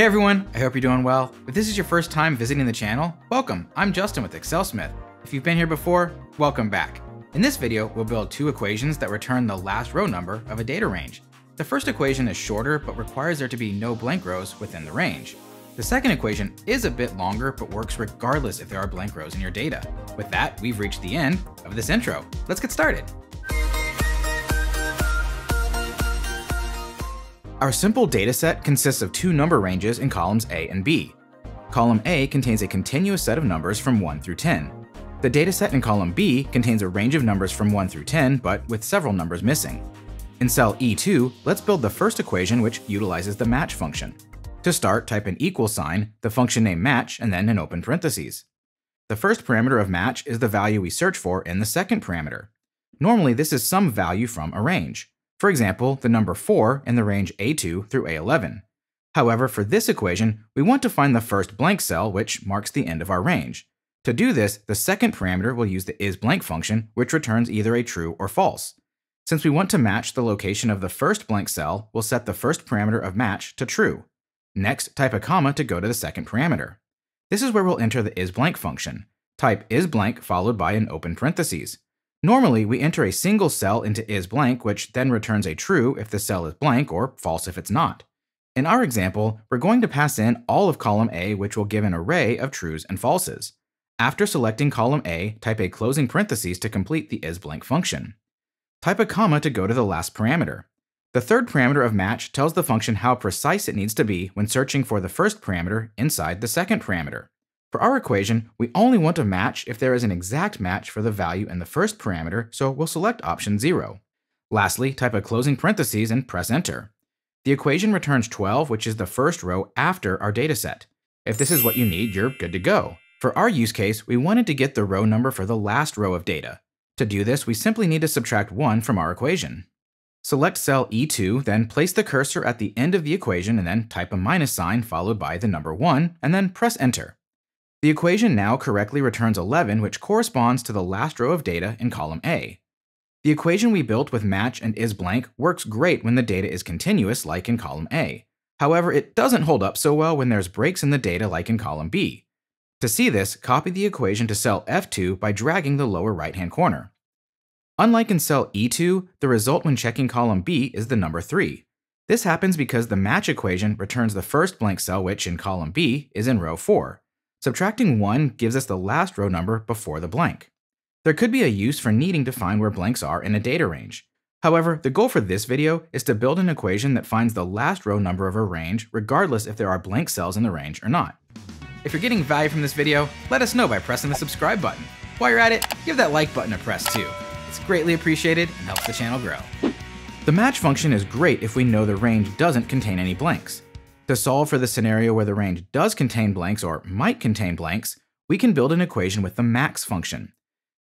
Hey everyone, I hope you're doing well. If this is your first time visiting the channel, welcome. I'm Justin with ExcelSmith. If you've been here before, welcome back. In this video, we'll build two equations that return the last row number of a data range. The first equation is shorter but requires there to be no blank rows within the range. The second equation is a bit longer but works regardless if there are blank rows in your data. With that, we've reached the end of this intro. Let's get started. Our simple dataset consists of two number ranges in columns A and B. Column A contains a continuous set of numbers from 1 through 10. The dataset in column B contains a range of numbers from 1 through 10, but with several numbers missing. In cell E2, let's build the first equation which utilizes the match function. To start, type an equal sign, the function name match, and then an open parentheses. The first parameter of match is the value we search for in the second parameter. Normally, this is some value from a range. For example, the number 4 in the range A2 through A11. However, for this equation, we want to find the first blank cell, which marks the end of our range. To do this, the second parameter will use the isBlank function, which returns either a true or false. Since we want to match the location of the first blank cell, we'll set the first parameter of match to true. Next, type a comma to go to the second parameter. This is where we'll enter the isBlank function. Type isBlank followed by an open parentheses. Normally, we enter a single cell into isBlank, which then returns a true if the cell is blank or false if it's not. In our example, we're going to pass in all of column A, which will give an array of trues and falses. After selecting column A, type a closing parentheses to complete the isBlank function. Type a comma to go to the last parameter. The third parameter of match tells the function how precise it needs to be when searching for the first parameter inside the second parameter. For our equation, we only want to match if there is an exact match for the value in the first parameter, so we'll select option 0. Lastly, type a closing parentheses and press enter. The equation returns 12, which is the first row after our dataset. If this is what you need, you're good to go. For our use case, we wanted to get the row number for the last row of data. To do this, we simply need to subtract 1 from our equation. Select cell E2, then place the cursor at the end of the equation and then type a minus sign followed by the number 1, and then press enter. The equation now correctly returns 11, which corresponds to the last row of data in column A. The equation we built with match and isBlank works great when the data is continuous, like in column A. However, it doesn't hold up so well when there's breaks in the data, like in column B. To see this, copy the equation to cell F2 by dragging the lower right-hand corner. Unlike in cell E2, the result when checking column B is the number 3. This happens because the match equation returns the first blank cell, which in column B is in row 4. Subtracting 1 gives us the last row number before the blank. There could be a use for needing to find where blanks are in a data range. However, the goal for this video is to build an equation that finds the last row number of a range regardless if there are blank cells in the range or not. If you're getting value from this video, let us know by pressing the subscribe button. While you're at it, give that like button a press too. It's greatly appreciated and helps the channel grow. The match function is great if we know the range doesn't contain any blanks. To solve for the scenario where the range does contain blanks or might contain blanks, we can build an equation with the max function.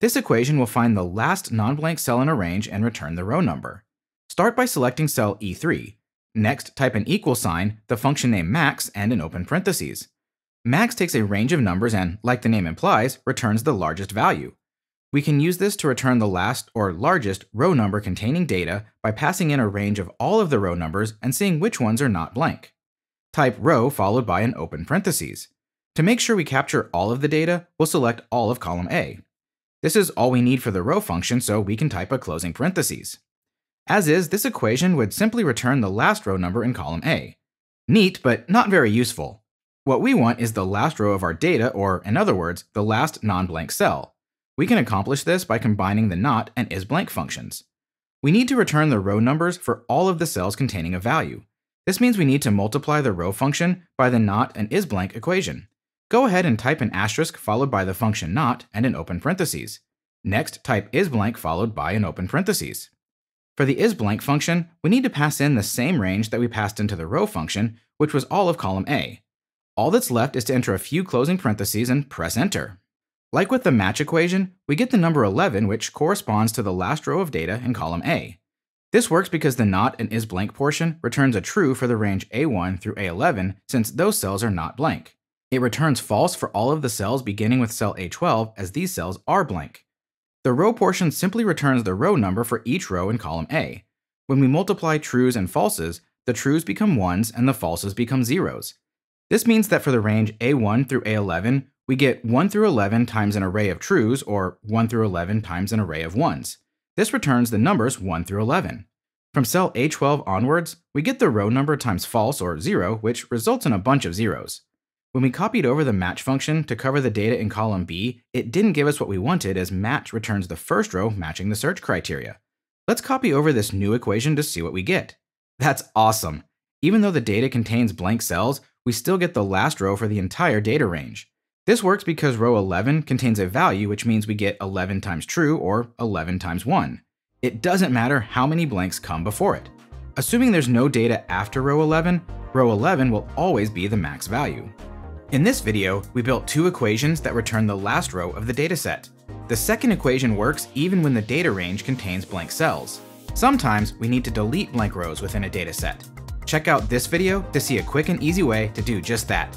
This equation will find the last non-blank cell in a range and return the row number. Start by selecting cell E3. Next, type an equal sign, the function name max, and an open parentheses. Max takes a range of numbers and, like the name implies, returns the largest value. We can use this to return the last or largest row number containing data by passing in a range of all of the row numbers and seeing which ones are not blank. Type row followed by an open parentheses. To make sure we capture all of the data, we'll select all of column A. This is all we need for the row function, so we can type a closing parentheses. As is, this equation would simply return the last row number in column A. Neat, but not very useful. What we want is the last row of our data, or in other words, the last non-blank cell. We can accomplish this by combining the not and isBlank functions. We need to return the row numbers for all of the cells containing a value. This means we need to multiply the row function by the not and isBlank equation. Go ahead and type an asterisk followed by the function not and an open parentheses. Next, type isBlank followed by an open parentheses. For the isBlank function, we need to pass in the same range that we passed into the row function, which was all of column A. All that's left is to enter a few closing parentheses and press enter. Like with the match equation, we get the number 11, which corresponds to the last row of data in column A. This works because the not and isBlank portion returns a true for the range A1 through A11 since those cells are not blank. It returns false for all of the cells beginning with cell A12 as these cells are blank. The row portion simply returns the row number for each row in column A. When we multiply trues and falses, the trues become 1s and the falses become zeros. This means that for the range A1 through A11, we get 1 through 11 times an array of trues, or 1 through 11 times an array of 1s. This returns the numbers 1 through 11. From cell A12 onwards, we get the row number times false or 0, which results in a bunch of zeros. When we copied over the match function to cover the data in column B, it didn't give us what we wanted as match returns the first row matching the search criteria. Let's copy over this new equation to see what we get. That's awesome! Even though the data contains blank cells, we still get the last row for the entire data range. This works because row 11 contains a value which means we get 11 times true or 11 times 1. It doesn't matter how many blanks come before it. Assuming there's no data after row 11, row 11 will always be the max value. In this video, we built two equations that return the last row of the dataset. The second equation works even when the data range contains blank cells. Sometimes we need to delete blank rows within a dataset. Check out this video to see a quick and easy way to do just that.